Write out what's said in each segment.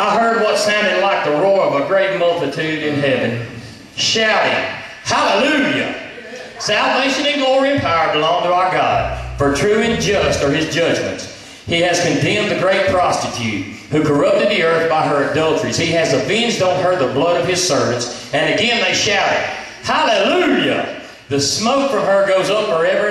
I heard what sounded like the roar of a great multitude in heaven, shouting, Hallelujah! Salvation and glory and power belong to our God, for true and just are his judgments. He has condemned the great prostitute who corrupted the earth by her adulteries. He has avenged on her the blood of his servants. And again they shouted, Hallelujah! The smoke from her goes up forever.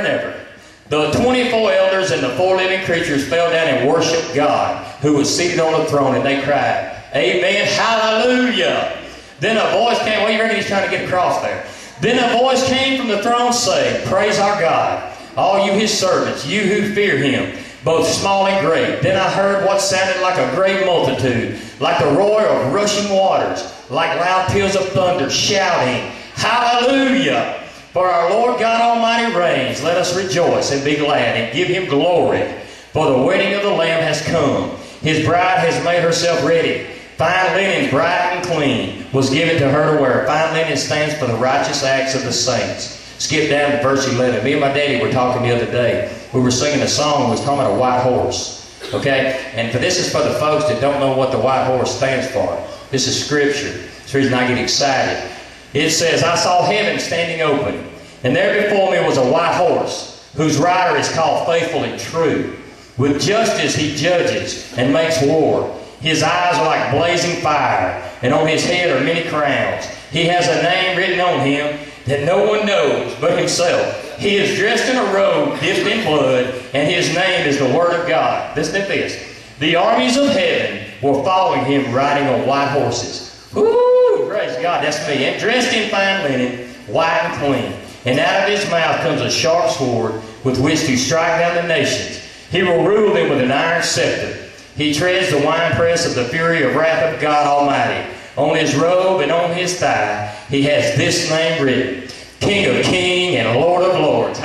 The 24 elders and the four living creatures fell down and worshiped God, who was seated on the throne, and they cried, Amen, Hallelujah! Then a voice came, what do you reckon he's trying to get across there? Then a voice came from the throne saying, Praise our God, all you his servants, you who fear him, both small and great. Then I heard what sounded like a great multitude, like the roar of rushing waters, like loud peals of thunder, shouting, Hallelujah! For our Lord God Almighty reigns. Let us rejoice and be glad and give him glory. For the wedding of the Lamb has come. His bride has made herself ready. Fine linen, bright and clean, was given to her to wear. Fine linen stands for the righteous acts of the saints. Skip down to verse 11. Me and my daddy were talking the other day. We were singing a song we was talking about a white horse. Okay? And for this is for the folks that don't know what the white horse stands for. This is scripture. It's the reason I get excited. It says, I saw heaven standing open, and there before me was a white horse, whose rider is called Faithful and True. With justice he judges and makes war. His eyes are like blazing fire, and on his head are many crowns. He has a name written on him that no one knows but himself. He is dressed in a robe dipped in blood, and his name is the Word of God. Listen to this. The armies of heaven were following him riding on white horses. Woo! Praise God, that's me. And dressed in fine linen, white and clean. And out of his mouth comes a sharp sword with which to strike down the nations. He will rule them with an iron scepter. He treads the winepress of the fury of wrath of God Almighty. On his robe and on his thigh, he has this name written King of Kings and Lord of Lords.